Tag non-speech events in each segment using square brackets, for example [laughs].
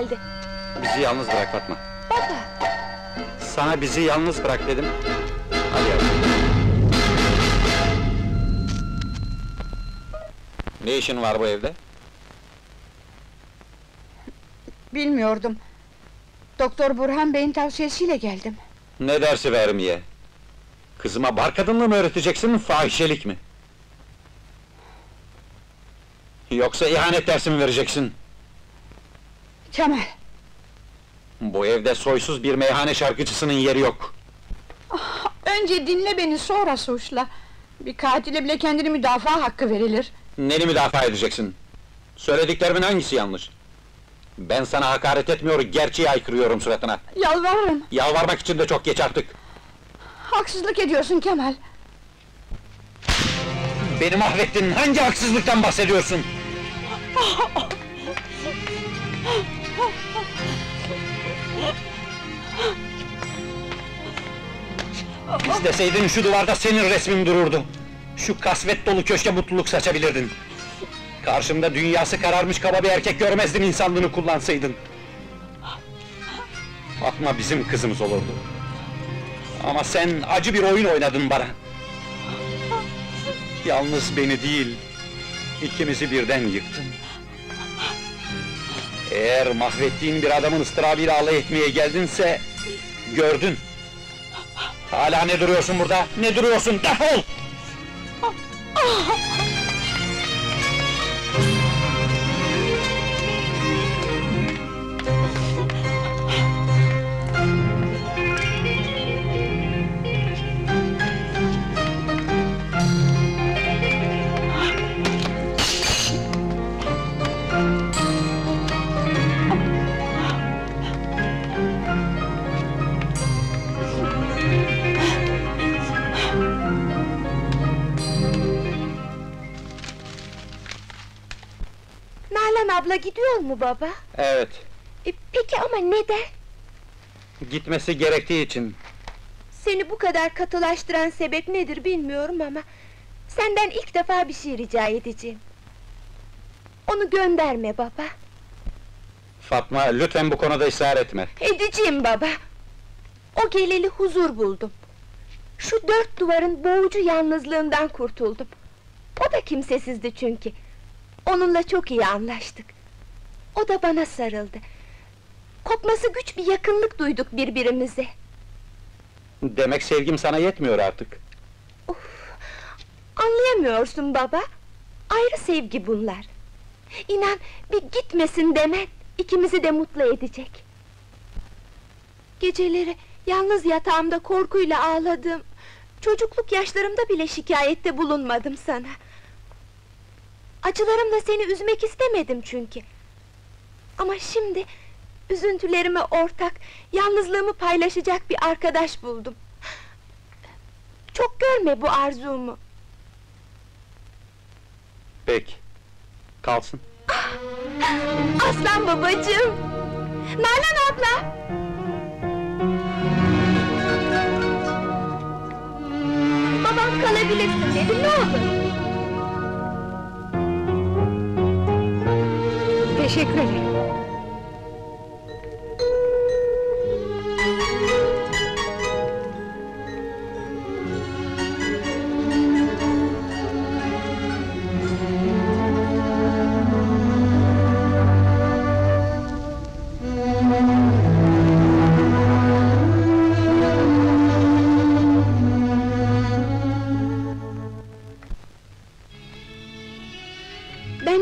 geldi. Bizi yalnız bırak Fatma. Baba, Sana bizi yalnız bırak dedim. Hadi yavrum. Ne işin var bu evde? bilmiyordum. Doktor Burhan Bey'in tavsiyesiyle geldim. Ne dersi vermeye? Kızıma bar kadınlığı mı öğreteceksin, fahişelik mi? Yoksa ihanet dersi mi vereceksin? Kemal, Bu evde soysuz bir meyhane şarkıcısının yeri yok. önce dinle beni sonra suçla. Bir katile bile kendini müdafaa hakkı verilir. Neni müdafaa edeceksin? Söylediklerimin hangisi yanlış? Ben sana hakaret etmiyor, gerçeği aykırıyorum suratına. Yalvarırım, Yalvarmak için de çok geç artık. haksızlık ediyorsun Kemal. Beni mahvettin, hangi haksızlıktan bahsediyorsun? [laughs] İsteseydin şu duvarda senin resmin dururdu. Şu kasvet dolu köşke mutluluk saçabilirdin. Karşımda dünyası kararmış kaba bir erkek görmezdin insanlığını kullansaydın. Fatma bizim kızımız olurdu. Ama sen acı bir oyun oynadın bana. Yalnız beni değil, ikimizi birden yıktın. Eğer mahvettiğin bir adamın ıstırabıyla alay etmeye geldinse... ...gördün. Hala ne duruyorsun burada? Ne duruyorsun? Defol! Abla gidiyor mu baba? Evet, E, peki ama neden? gitmesi gerektiği için. Seni bu kadar katılaştıran sebep nedir bilmiyorum ama... ...senden ilk defa bir şey rica edeceğim. Onu gönderme baba. Fatma, lütfen bu konuda ısrar etme. Edeceğim baba. O geleli huzur buldum. Şu dört duvarın boğucu yalnızlığından kurtuldum. O da kimsesizdi çünkü. Onunla çok iyi anlaştık. O da bana sarıldı. Kopması güç bir yakınlık duyduk birbirimize. Demek sevgim sana yetmiyor artık. Anlayamıyorsun baba. Ayrı sevgi bunlar. İnan bir gitmesin demen ikimizi de mutlu edecek. Geceleri yalnız yatağımda korkuyla ağladım. Çocukluk yaşlarımda bile şikayette bulunmadım sana. Acılarımla seni üzmek istemedim çünkü. Ama şimdi üzüntülerime ortak, yalnızlığımı paylaşacak bir arkadaş buldum. Çok görme bu arzumu. Peki, kalsın. Aslan babacığım! Nalan abla! Babam kalabilirsin dedi, ne olur! Shekhar है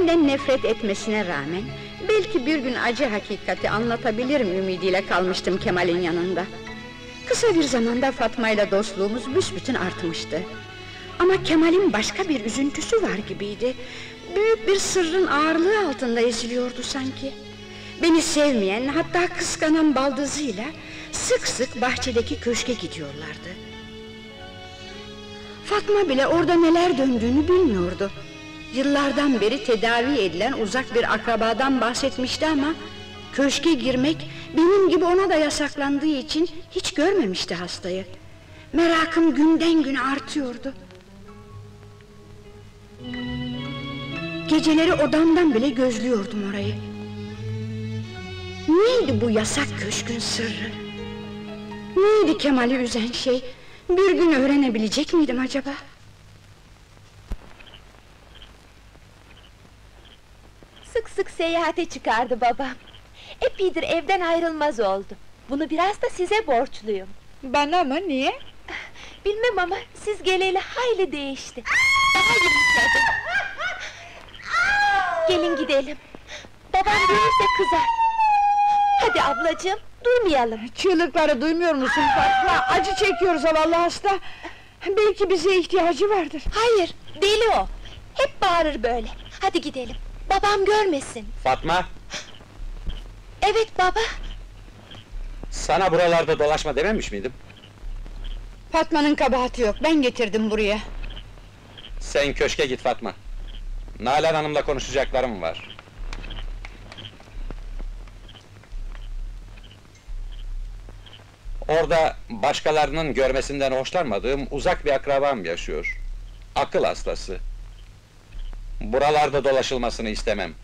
Benden nefret etmesine rağmen belki bir gün acı hakikati anlatabilirim ümidiyle kalmıştım Kemal'in yanında. Kısa bir zamanda Fatma ile dostluğumuz büsbütün artmıştı. Ama Kemal'in başka bir üzüntüsü var gibiydi. Büyük bir sırrın ağırlığı altında eziliyordu sanki. Beni sevmeyen, hatta kıskanan baldızıyla sık sık bahçedeki köşke gidiyorlardı. Fatma bile orada neler döndüğünü bilmiyordu. Yıllardan beri tedavi edilen uzak bir akrabadan bahsetmişti ama... ...köşke girmek benim gibi ona da yasaklandığı için hiç görmemişti hastayı. Merakım günden güne artıyordu. Geceleri odamdan bile gözlüyordum orayı. Neydi bu yasak köşkün sırrı? Neydi Kemal'i üzen şey? Bir gün öğrenebilecek miydim acaba? Sık sık seyahate çıkardı babam. Epeydir evden ayrılmaz oldu. Bunu biraz da size borçluyum. Bana mı, niye? Bilmem ama siz geleli hayli değişti. Daha yumuşadı. Gelin gidelim. Babam görürse kızar. Hadi ablacığım, durmayalım. Çığlıkları duymuyor musun Fatma? Acı çekiyor zavallı hasta. Belki bize ihtiyacı vardır. Hayır, deli o. Hep bağırır böyle. Hadi gidelim. Babam görmesin. Fatma, Evet baba. sana buralarda dolaşma dememiş miydim? Fatma'nın kabahati yok, ben getirdim buraya. Sen köşke git Fatma. Nalan Hanım'la konuşacaklarım var. Orada başkalarının görmesinden hoşlanmadığım uzak bir akrabam yaşıyor. Akıl hastası. Buralarda dolaşılmasını istemem.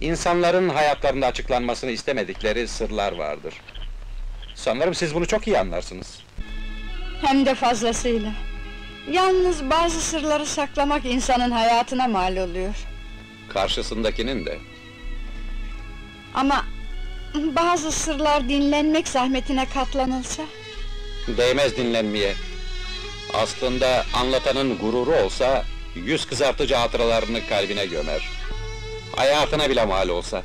İnsanların hayatlarında açıklanmasını istemedikleri sırlar vardır. Sanırım siz bunu çok iyi anlarsınız. Hem de fazlasıyla. Yalnız bazı sırları saklamak insanın hayatına mal oluyor. Karşısındakinin de. Ama bazı sırlar dinlenmek zahmetine katlanılsa... Değmez dinlenmeye. Aslında anlatanın gururu olsa, yüz kızartıcı hatıralarını kalbine gömer. Hayatına bile mal olsa.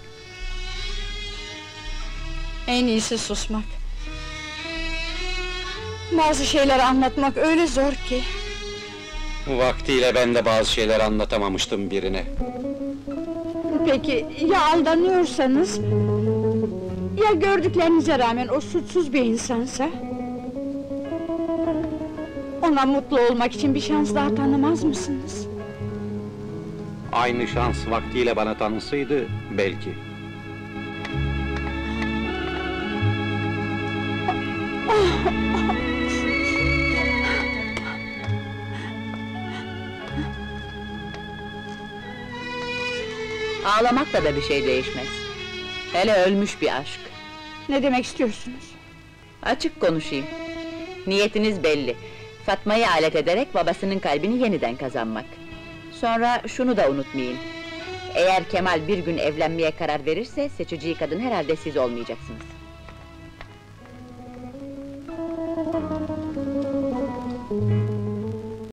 En iyisi susmak. Bazı şeyleri anlatmak öyle zor ki. Vaktiyle ben de bazı şeyler anlatamamıştım birine. Peki ya aldanıyorsanız? Ya gördüklerinize rağmen o suçsuz bir insansa? Ona mutlu olmak için bir şans daha tanımaz mısınız? Aynı şans vaktiyle bana tanısıydı, belki. Ağlamakla da bir şey değişmez. Hele ölmüş bir aşk. Ne demek istiyorsunuz? Açık konuşayım. Niyetiniz belli. Fatma'yı alet ederek babasının kalbini yeniden kazanmak. Sonra şunu da unutmayın. Eğer Kemal bir gün evlenmeye karar verirse seçeceği kadın herhalde siz olmayacaksınız.